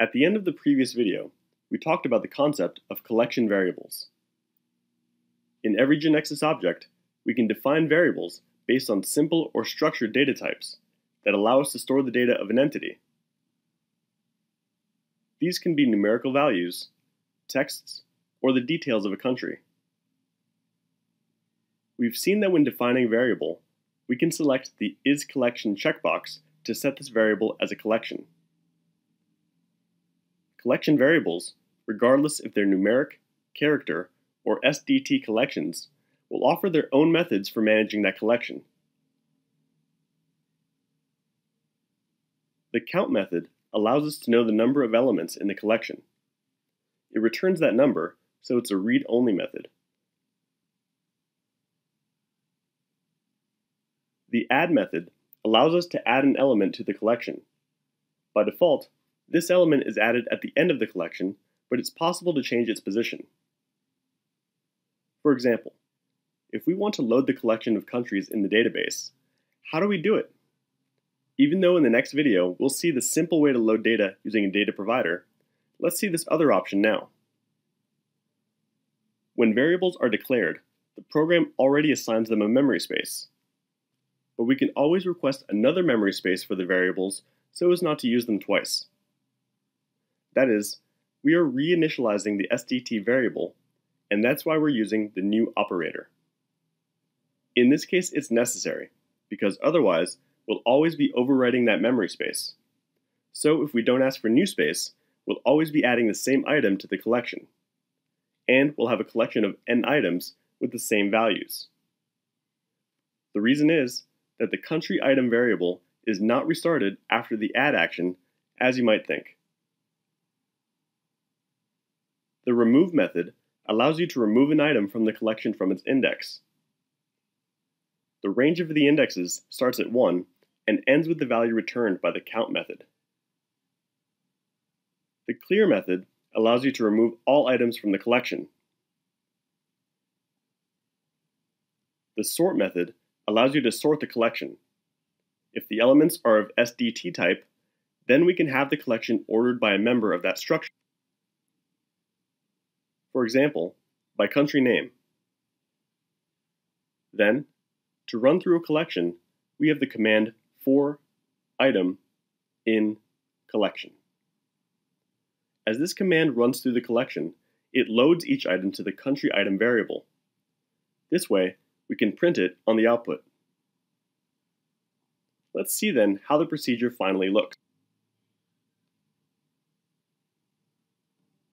At the end of the previous video, we talked about the concept of collection variables. In every GeneXus object, we can define variables based on simple or structured data types that allow us to store the data of an entity. These can be numerical values, texts, or the details of a country. We've seen that when defining a variable, we can select the isCollection checkbox to set this variable as a collection. Collection variables, regardless if they're numeric, character, or SDT collections, will offer their own methods for managing that collection. The count method allows us to know the number of elements in the collection. It returns that number, so it's a read-only method. The add method allows us to add an element to the collection. By default, this element is added at the end of the collection, but it's possible to change its position. For example, if we want to load the collection of countries in the database, how do we do it? Even though in the next video we'll see the simple way to load data using a data provider, let's see this other option now. When variables are declared, the program already assigns them a memory space. But we can always request another memory space for the variables so as not to use them twice. That is, we are reinitializing the SDT variable, and that's why we're using the new operator. In this case, it's necessary, because otherwise, we'll always be overwriting that memory space. So if we don't ask for new space, we'll always be adding the same item to the collection. And we'll have a collection of n items with the same values. The reason is that the country item variable is not restarted after the add action, as you might think. The remove method allows you to remove an item from the collection from its index. The range of the indexes starts at 1 and ends with the value returned by the count method. The clear method allows you to remove all items from the collection. The sort method allows you to sort the collection. If the elements are of SDT type, then we can have the collection ordered by a member of that structure. For example, by country name. Then, to run through a collection, we have the command for item in collection. As this command runs through the collection, it loads each item to the country item variable. This way, we can print it on the output. Let's see then how the procedure finally looks.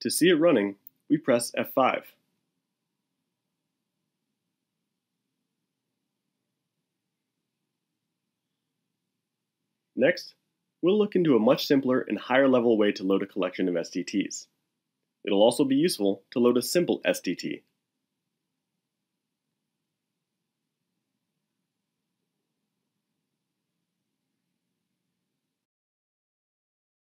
To see it running, we press F5. Next, we'll look into a much simpler and higher level way to load a collection of SDTs. It'll also be useful to load a simple SDT